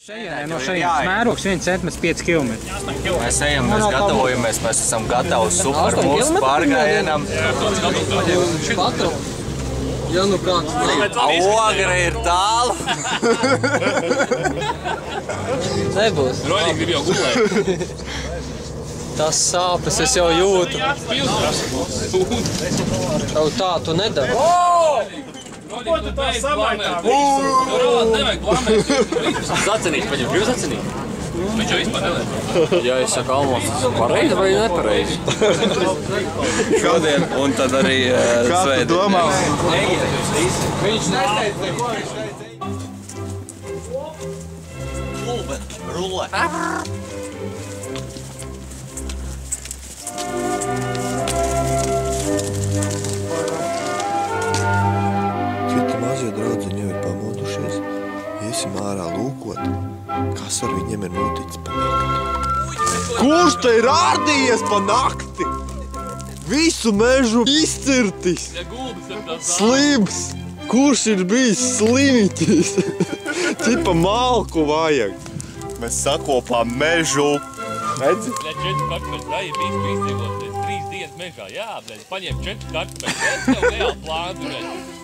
Šajā, no šejienes mērogs 1 cm 5 km. Mēs ejam, mēs gatavojamies, mēs esam gatavi super mūsu pārgājienam. Ja nu kāds Ogre ir tālu. nebūs. Roļīgi grib jau gulēt. Tas sāpes es jau jūtu. Tev tā tu nedari. Ko tu tā samaitā? Nevajag blamēt. Sacenīt, paņem, jūs sacenīt. Viņš jau vispār nelēm. Ja es saku almos, tas ir pareizi vai nepareizi? Šodien un tad arī uh, svētdien. domā? Rulle. Kas ar viņiem ir noticis pa nakti. Kurš te ir ārdījies pa nakti? Visu mežu izcirtis, slims. Kurš ir bijis slimītis? Cipa malku vajag. Mēs sakopām mežu. Redzi? Bļa, četri kartupeļi, vai ir bijis tu izdzīvoties trīs dienas mežā? Jā, bļa, paņem četri kartupeļi. Es tev reāli plānu, bļa.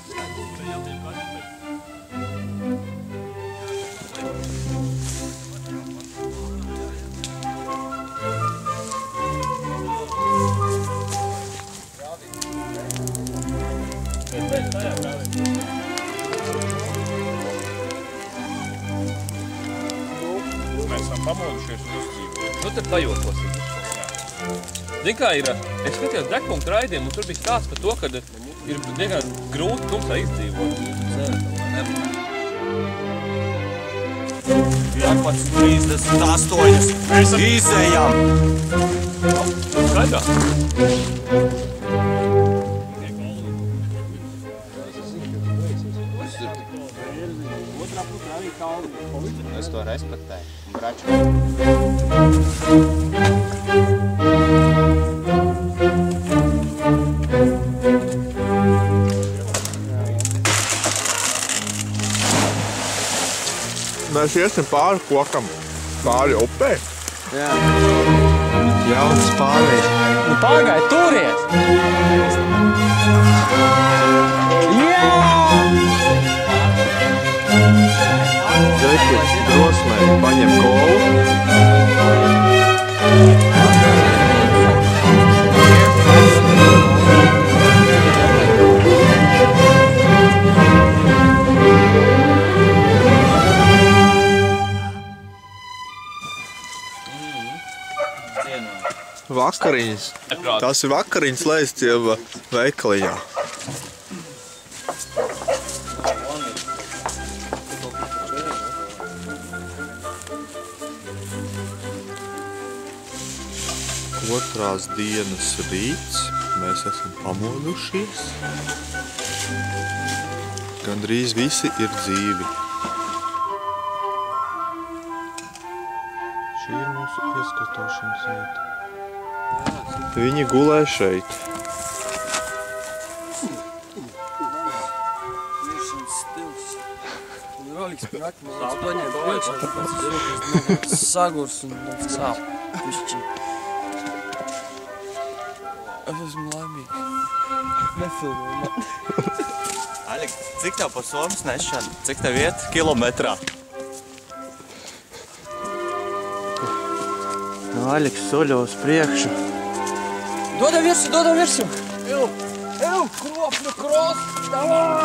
Pamodušies un izdzīvojuši. Nu, tad pajokosim. Zini, kā ir, es skatījos degpunktu raidījumu, un tur bija stāsts par to, ka ir diezgan grūti tumsā izdzīvot. 38. Mēs izējām. Skaidrā? To respektēju. Braču. Mēs iesim pāri kokam, pāri upē. Jā. Jauns pārējais. Nu pagaid, turies! Zeķis drosmē paņem kolu. Vakariņas. Tas ir vakariņas laistība veikaliņā. Otrās dienas rīts. Mēs esam pamodušies. Gandrīz visi ir dzīvi. Šī ir mūsu ieskatošanas vieta. Viņi gulē šeit. Roļiks prakmāls paņem priekšā, tāpēc sagurs un tāds sāp. Pišķi. Es esmu laimīgs. Nefilmē man. Aļik, cik tev pa somas nešana? Cik tev iet kilometrā? Aļiks soļo uz priekšu. Dodam virsmu, dodam virsmu! Ew, ew, kropļu kros! Davā!